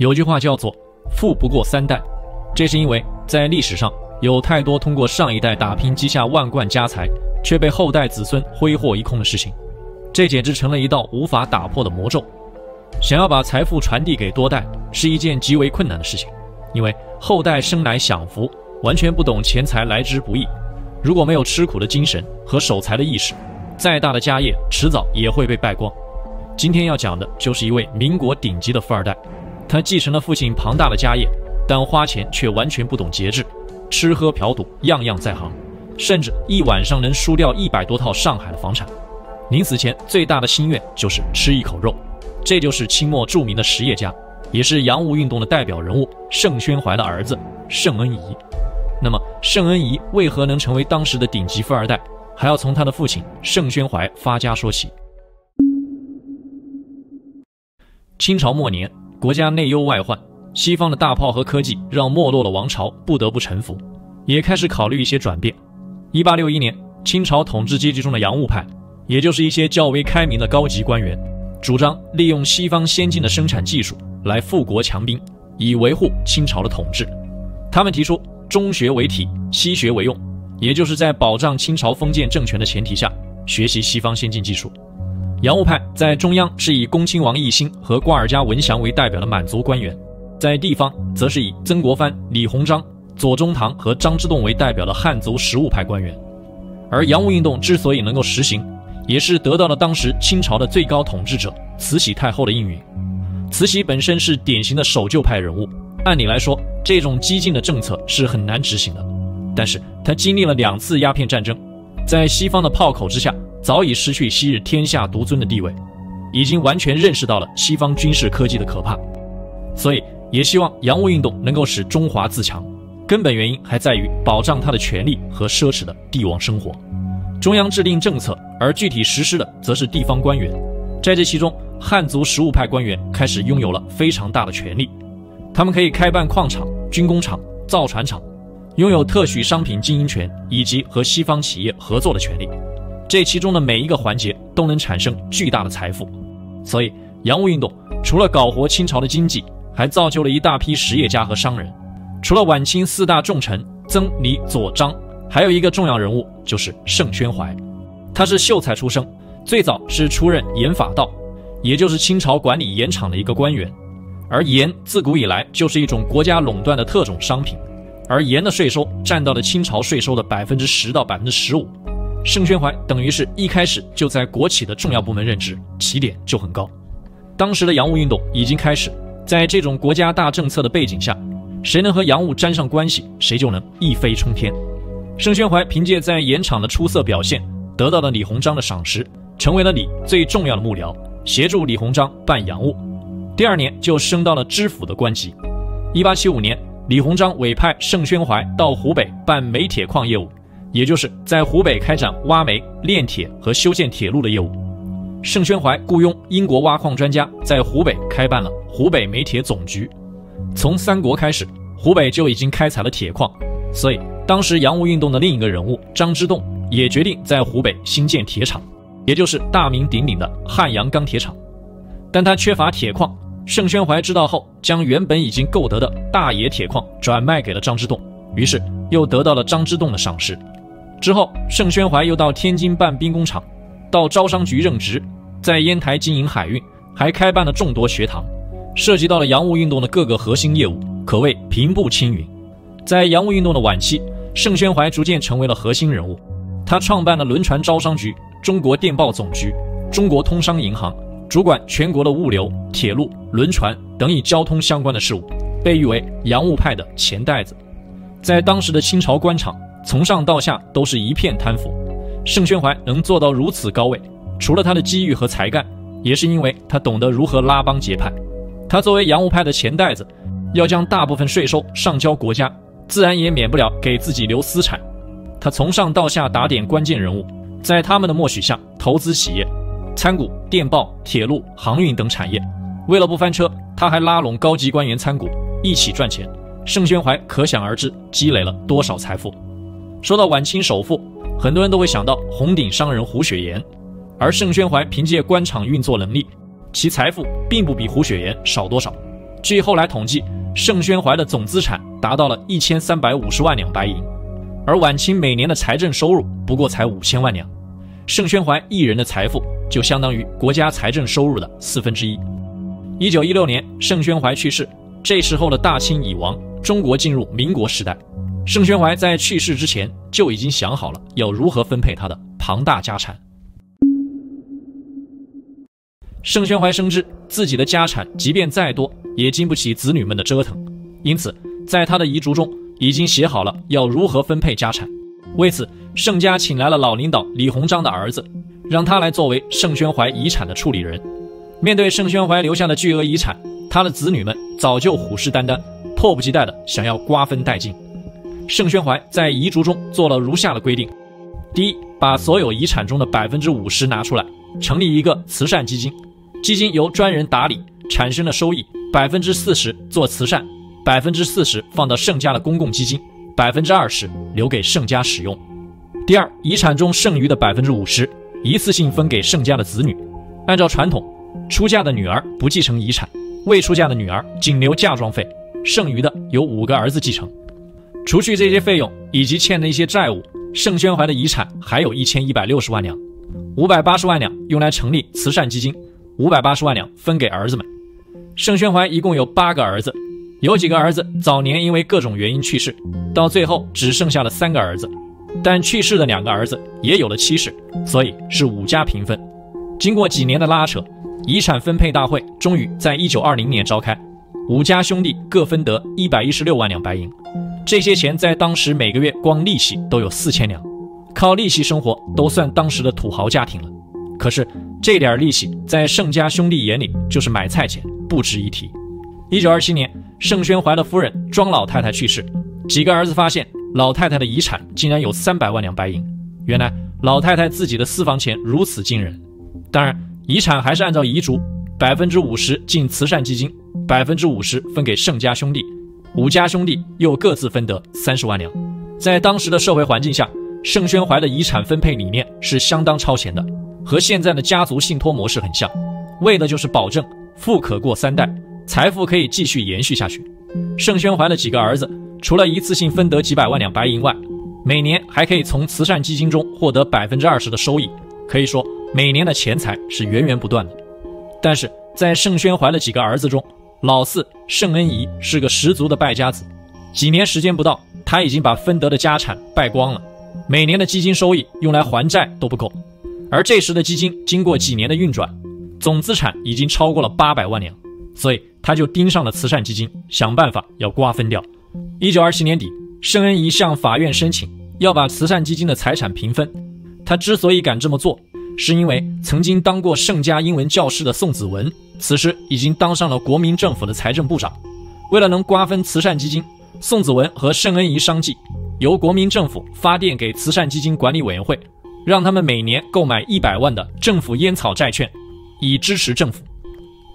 有句话叫做“富不过三代”，这是因为在历史上有太多通过上一代打拼积下万贯家财，却被后代子孙挥霍一空的事情，这简直成了一道无法打破的魔咒。想要把财富传递给多代是一件极为困难的事情，因为后代生来享福，完全不懂钱财来之不易。如果没有吃苦的精神和守财的意识，再大的家业迟早也会被败光。今天要讲的就是一位民国顶级的富二代，他继承了父亲庞大的家业，但花钱却完全不懂节制，吃喝嫖赌样样在行，甚至一晚上能输掉一百多套上海的房产。临死前最大的心愿就是吃一口肉。这就是清末著名的实业家，也是洋务运动的代表人物盛宣怀的儿子盛恩颐。那么，盛恩颐为何能成为当时的顶级富二代？还要从他的父亲盛宣怀发家说起。清朝末年，国家内忧外患，西方的大炮和科技让没落的王朝不得不臣服，也开始考虑一些转变。一八六一年，清朝统治阶级中的洋务派，也就是一些较为开明的高级官员，主张利用西方先进的生产技术来富国强兵，以维护清朝的统治。他们提出。中学为体，西学为用，也就是在保障清朝封建政权的前提下，学习西方先进技术。洋务派在中央是以恭亲王奕欣和瓜尔佳文祥为代表的满族官员，在地方则是以曾国藩、李鸿章、左宗棠和张之洞为代表的汉族实务派官员。而洋务运动之所以能够实行，也是得到了当时清朝的最高统治者慈禧太后的应允。慈禧本身是典型的守旧派人物。按理来说，这种激进的政策是很难执行的。但是她经历了两次鸦片战争，在西方的炮口之下，早已失去昔日天下独尊的地位，已经完全认识到了西方军事科技的可怕，所以也希望洋务运动能够使中华自强。根本原因还在于保障他的权利和奢侈的帝王生活。中央制定政策，而具体实施的则是地方官员。在这其中，汉族实务派官员开始拥有了非常大的权力。他们可以开办矿场、军工厂、造船厂，拥有特许商品经营权以及和西方企业合作的权利。这其中的每一个环节都能产生巨大的财富。所以，洋务运动除了搞活清朝的经济，还造就了一大批实业家和商人。除了晚清四大重臣曾、李、左、张，还有一个重要人物就是盛宣怀。他是秀才出身，最早是出任盐法道，也就是清朝管理盐场的一个官员。而盐自古以来就是一种国家垄断的特种商品，而盐的税收占到了清朝税收的百分之十到百分之十五。盛宣怀等于是一开始就在国企的重要部门任职，起点就很高。当时的洋务运动已经开始，在这种国家大政策的背景下，谁能和洋务沾上关系，谁就能一飞冲天。盛宣怀凭借在盐场的出色表现，得到了李鸿章的赏识，成为了李最重要的幕僚，协助李鸿章办洋务。第二年就升到了知府的官级。一八七五年，李鸿章委派盛宣怀到湖北办煤铁矿业务，也就是在湖北开展挖煤、炼铁和修建铁路的业务。盛宣怀雇佣英国挖矿专家在湖北开办了湖北煤铁总局。从三国开始，湖北就已经开采了铁矿，所以当时洋务运动的另一个人物张之洞也决定在湖北新建铁厂，也就是大名鼎鼎的汉阳钢铁厂。但他缺乏铁矿。盛宣怀知道后，将原本已经购得的大冶铁矿转卖给了张之洞，于是又得到了张之洞的赏识。之后，盛宣怀又到天津办兵工厂，到招商局任职，在烟台经营海运，还开办了众多学堂，涉及到了洋务运动的各个核心业务，可谓平步青云。在洋务运动的晚期，盛宣怀逐渐成为了核心人物，他创办了轮船招商局、中国电报总局、中国通商银行。主管全国的物流、铁路、轮船等与交通相关的事务，被誉为洋务派的钱袋子。在当时的清朝官场，从上到下都是一片贪腐。盛宣怀能做到如此高位，除了他的机遇和才干，也是因为他懂得如何拉帮结派。他作为洋务派的钱袋子，要将大部分税收上交国家，自然也免不了给自己留私产。他从上到下打点关键人物，在他们的默许下投资企业。参股电报、铁路、航运等产业，为了不翻车，他还拉拢高级官员参股，一起赚钱。盛宣怀可想而知积累了多少财富。说到晚清首富，很多人都会想到红顶商人胡雪岩，而盛宣怀凭借官场运作能力，其财富并不比胡雪岩少多少。据后来统计，盛宣怀的总资产达到了一千三百五十万两白银，而晚清每年的财政收入不过才五千万两。盛宣怀一人的财富就相当于国家财政收入的四分之一。一九一六年，盛宣怀去世，这时候的大清已亡，中国进入民国时代。盛宣怀在去世之前就已经想好了要如何分配他的庞大家产。盛宣怀深知自己的家产即便再多，也经不起子女们的折腾，因此在他的遗嘱中已经写好了要如何分配家产。为此，盛家请来了老领导李鸿章的儿子，让他来作为盛宣怀遗产的处理人。面对盛宣怀留下的巨额遗产，他的子女们早就虎视眈眈，迫不及待地想要瓜分殆尽。盛宣怀在遗嘱中做了如下的规定：第一，把所有遗产中的百分之五十拿出来，成立一个慈善基金，基金由专人打理，产生的收益百分之四十做慈善，百分之四十放到盛家的公共基金，百分之二十留给盛家使用。第二，遗产中剩余的百分之五十一次性分给盛家的子女，按照传统，出嫁的女儿不继承遗产，未出嫁的女儿仅留嫁妆费，剩余的由五个儿子继承。除去这些费用以及欠的一些债务，盛宣怀的遗产还有一千一百六十万两，五百八十万两用来成立慈善基金，五百八十万两分给儿子们。盛宣怀一共有八个儿子，有几个儿子早年因为各种原因去世，到最后只剩下了三个儿子，但去世的两个儿子也有了妻室，所以是五家平分。经过几年的拉扯，遗产分配大会终于在一九二零年召开，五家兄弟各分得一百一十六万两白银。这些钱在当时每个月光利息都有四千两，靠利息生活都算当时的土豪家庭了。可是这点利息在盛家兄弟眼里就是买菜钱，不值一提。一九二七年，盛宣怀的夫人庄老太太去世，几个儿子发现老太太的遗产竟然有三百万两白银。原来老太太自己的私房钱如此惊人。当然，遗产还是按照遗嘱，百分之五十进慈善基金，百分之五十分给盛家兄弟。五家兄弟又各自分得三十万两，在当时的社会环境下，盛宣怀的遗产分配理念是相当超前的，和现在的家族信托模式很像，为的就是保证富可过三代，财富可以继续延续下去。盛宣怀的几个儿子，除了一次性分得几百万两白银外，每年还可以从慈善基金中获得百分之二十的收益，可以说每年的钱财是源源不断的。但是在盛宣怀的几个儿子中，老四盛恩仪是个十足的败家子，几年时间不到，他已经把分得的家产败光了，每年的基金收益用来还债都不够。而这时的基金经过几年的运转，总资产已经超过了八百万两，所以他就盯上了慈善基金，想办法要瓜分掉。一九二七年底，盛恩仪向法院申请要把慈善基金的财产平分。他之所以敢这么做，是因为曾经当过盛家英文教师的宋子文，此时已经当上了国民政府的财政部长。为了能瓜分慈善基金，宋子文和盛恩仪商计，由国民政府发电给慈善基金管理委员会，让他们每年购买一百万的政府烟草债券，以支持政府。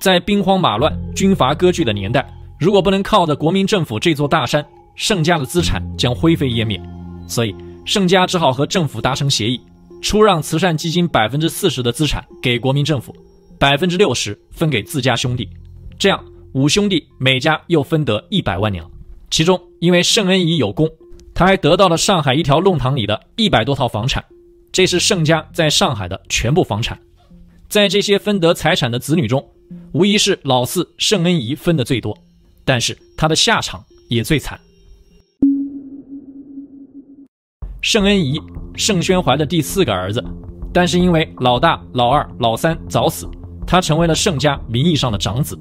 在兵荒马乱、军阀割据的年代，如果不能靠着国民政府这座大山，盛家的资产将灰飞烟灭。所以，盛家只好和政府达成协议。出让慈善基金百分之四十的资产给国民政府，百分之六十分给自家兄弟，这样五兄弟每家又分得一百万两。其中，因为盛恩仪有功，他还得到了上海一条弄堂里的一百多套房产，这是盛家在上海的全部房产。在这些分得财产的子女中，无疑是老四盛恩仪分的最多，但是他的下场也最惨。盛恩仪。盛宣怀的第四个儿子，但是因为老大、老二、老三早死，他成为了盛家名义上的长子，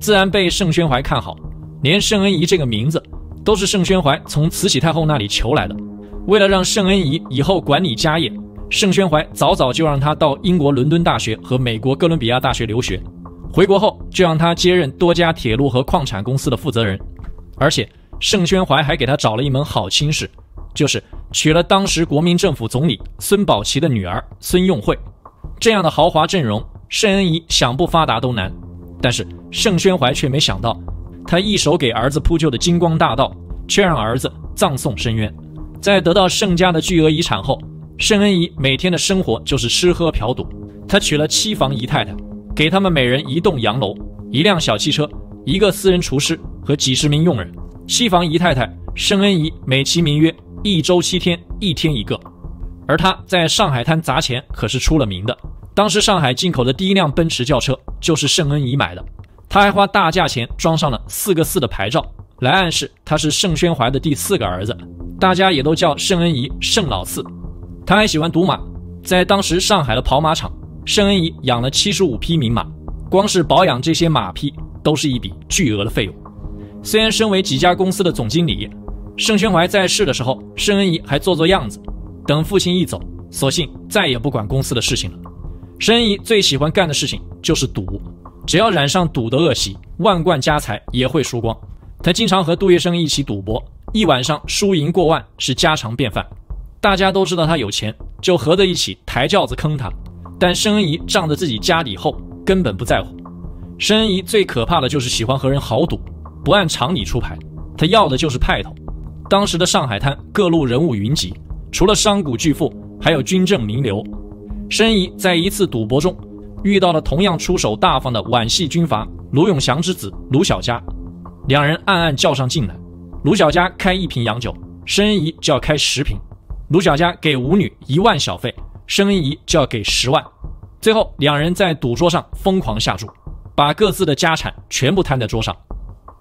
自然被盛宣怀看好。连盛恩仪这个名字，都是盛宣怀从慈禧太后那里求来的。为了让盛恩仪以后管理家业，盛宣怀早早就让他到英国伦敦大学和美国哥伦比亚大学留学，回国后就让他接任多家铁路和矿产公司的负责人，而且盛宣怀还给他找了一门好亲事。就是娶了当时国民政府总理孙宝琦的女儿孙用惠，这样的豪华阵容，盛恩仪想不发达都难。但是盛宣怀却没想到，他一手给儿子铺就的金光大道，却让儿子葬送深渊。在得到盛家的巨额遗产后，盛恩仪每天的生活就是吃喝嫖赌。他娶了七房姨太太，给他们每人一栋洋楼、一辆小汽车，一个私人厨师和几十名佣人。西房姨太太盛恩仪美其名曰一周七天，一天一个。而他在上海滩砸钱可是出了名的。当时上海进口的第一辆奔驰轿车就是盛恩仪买的，他还花大价钱装上了四个四的牌照，来暗示他是盛宣怀的第四个儿子。大家也都叫盛恩仪盛老四。他还喜欢赌马，在当时上海的跑马场，盛恩仪养了七十五匹名马，光是保养这些马匹都是一笔巨额的费用。虽然身为几家公司的总经理，盛宣怀在世的时候，盛恩仪还做做样子。等父亲一走，索性再也不管公司的事情了。申恩仪最喜欢干的事情就是赌，只要染上赌的恶习，万贯家财也会输光。他经常和杜月笙一起赌博，一晚上输赢过万是家常便饭。大家都知道他有钱，就合在一起抬轿子坑他。但申恩仪仗着自己家底厚，根本不在乎。申恩仪最可怕的就是喜欢和人豪赌。不按常理出牌，他要的就是派头。当时的上海滩各路人物云集，除了商贾巨富，还有军政名流。申仪在一次赌博中遇到了同样出手大方的皖系军阀卢永祥之子卢小佳，两人暗暗较上劲来。卢小佳开一瓶洋酒，申恩仪就要开十瓶。卢小佳给舞女一万小费，申恩仪就要给十万。最后两人在赌桌上疯狂下注，把各自的家产全部摊在桌上。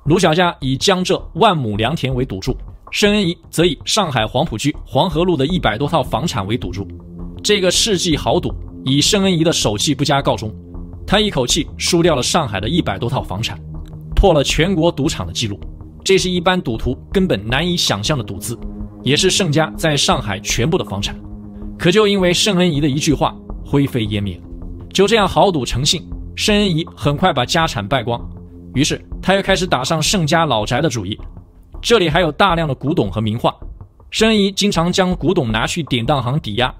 卢小佳以江浙万亩良田为赌注，申恩仪则以上海黄浦区黄河路的一百多套房产为赌注。这个世纪豪赌以盛恩仪的手气不佳告终，他一口气输掉了上海的一百多套房产，破了全国赌场的记录。这是一般赌徒根本难以想象的赌资，也是盛家在上海全部的房产。可就因为盛恩仪的一句话，灰飞烟灭。就这样豪赌成性，盛恩仪很快把家产败光。于是，他又开始打上盛家老宅的主意。这里还有大量的古董和名画，盛恩仪经常将古董拿去典当行抵押，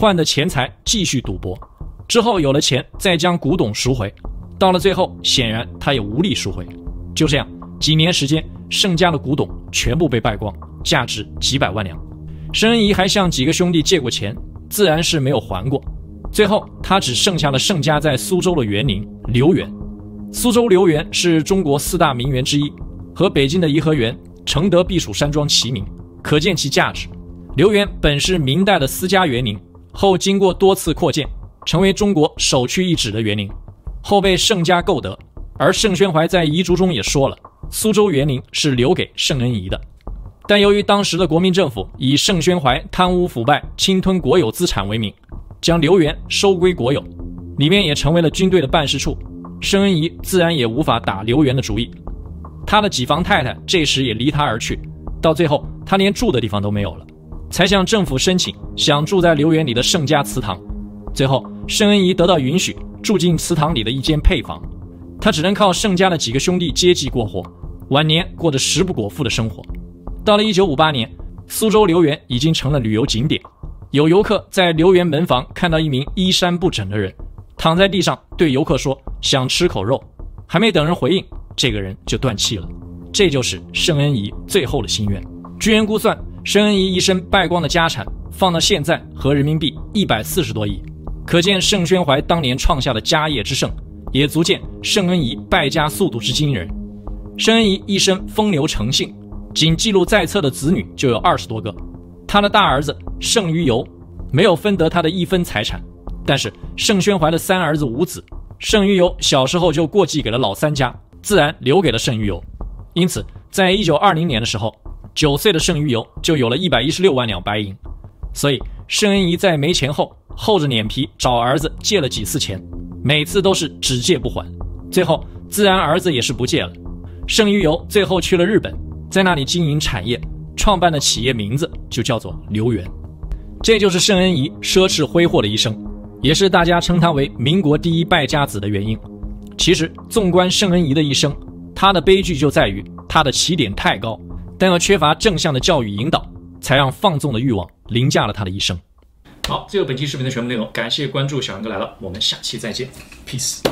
换的钱财继续赌博。之后有了钱，再将古董赎回。到了最后，显然他也无力赎回。就这样，几年时间，盛家的古董全部被败光，价值几百万两。申恩仪还向几个兄弟借过钱，自然是没有还过。最后，他只剩下了盛家在苏州的园林留园。苏州留园是中国四大名园之一，和北京的颐和园、承德避暑山庄齐名，可见其价值。留园本是明代的私家园林，后经过多次扩建，成为中国首屈一指的园林，后被盛家购得。而盛宣怀在遗嘱中也说了，苏州园林是留给盛恩仪的。但由于当时的国民政府以盛宣怀贪污腐败、侵吞国有资产为名，将留园收归国有，里面也成为了军队的办事处。盛恩仪自然也无法打刘元的主意，他的几房太太这时也离他而去，到最后他连住的地方都没有了，才向政府申请想住在留园里的盛家祠堂。最后盛恩仪得到允许，住进祠堂里的一间配房，他只能靠盛家的几个兄弟接济过活，晚年过着食不果腹的生活。到了1958年，苏州留园已经成了旅游景点，有游客在留园门房看到一名衣衫不整的人。躺在地上对游客说：“想吃口肉。”还没等人回应，这个人就断气了。这就是盛恩仪最后的心愿。据人估算，盛恩仪一生败光的家产，放到现在合人民币一百四十多亿，可见盛宣怀当年创下的家业之盛，也足见盛恩仪败家速度之惊人。盛恩仪一生风流成性，仅记录在册的子女就有二十多个。他的大儿子盛于游没有分得他的一分财产。但是盛宣怀的三儿子五子，盛于游小时候就过继给了老三家，自然留给了盛于游。因此，在一九二零年的时候，九岁的盛于游就有了一百一十六万两白银。所以，盛恩仪在没钱后，厚着脸皮找儿子借了几次钱，每次都是只借不还。最后，自然儿子也是不借了。盛于游最后去了日本，在那里经营产业，创办的企业名字就叫做留园。这就是盛恩仪奢侈挥霍的一生。也是大家称他为民国第一败家子的原因。其实，纵观盛恩仪的一生，他的悲剧就在于他的起点太高，但要缺乏正向的教育引导，才让放纵的欲望凌驾了他的一生。好，这个本期视频的全部内容，感谢关注小杨哥来了，我们下期再见，peace。